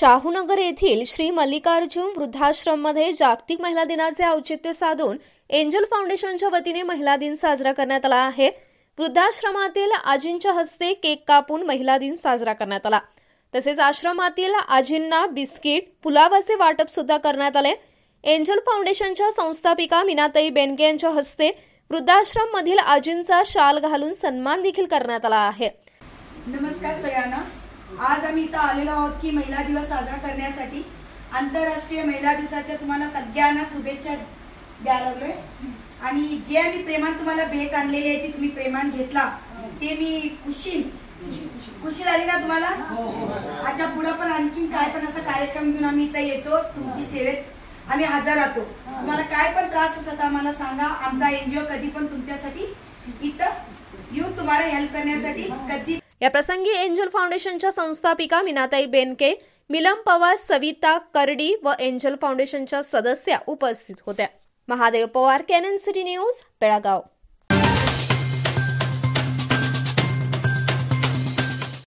शाहूनगर येथील श्री मल्लिकार्जुन वृद्धाश्रममध्ये जागतिक महिला दिनाचे औचित्य साधून एंजल फाउंडेशनच्या वतीने महिला दिन साजरा करण्यात आला आहे. वृद्धाश्रमातील आजींच्या हस्ते केक कापून महिला दिन साजरा करण्यात आला. तसेच आश्रमातील आजींना बिस्किट पुलावाचे वाटप सुद्धा करण्यात आले. एंजल फाउंडेशनच्या संस्थापिका मीनाताई बेनके यांच्या हस्ते वृद्धाश्रम मधील आजींचा शाल घालून सन्मान देखील करण्यात आला आहे. नमस्कार सगळ्यांना आज आम्ही इथं आलेलो आहोत की महिला दिवस साजरा करण्यासाठी. आंतरराष्ट्रीय महिला दिवसाच्या तुम्हाला सगळ्यांना शुभेच्छा द्यायला लागलोय. आणि जे आम्ही प्रेमान तुम्हाला भेट आणलेली आहे ती तुम्ही प्रेमान घेतला ते मी खुशीन. खुशी झाली ना तुम्हाला? अच्छा पुढं पण आणखीन काय पण असा कार्यक्रम घेऊन आम्ही इथं येतो तुमची सेवेत आम्ही हजर राहतो. तुम्हाला काय पण त्रास असला तर आम्हाला सांगा. आमचा एनजीओ कधी पण तुमच्यासाठी इथं येऊन तुम्हाला हेल्प करण्यासाठी कधी या प्रसंगी एंजल फाउंडेशनच्या संस्थापिका मिनाताई बेनके मिलम पवार सविता करडी व एंजल फाउंडेशनच्या सदस्या उपस्थित होत्या. Mahadev Pawar Canon City News Belgaum.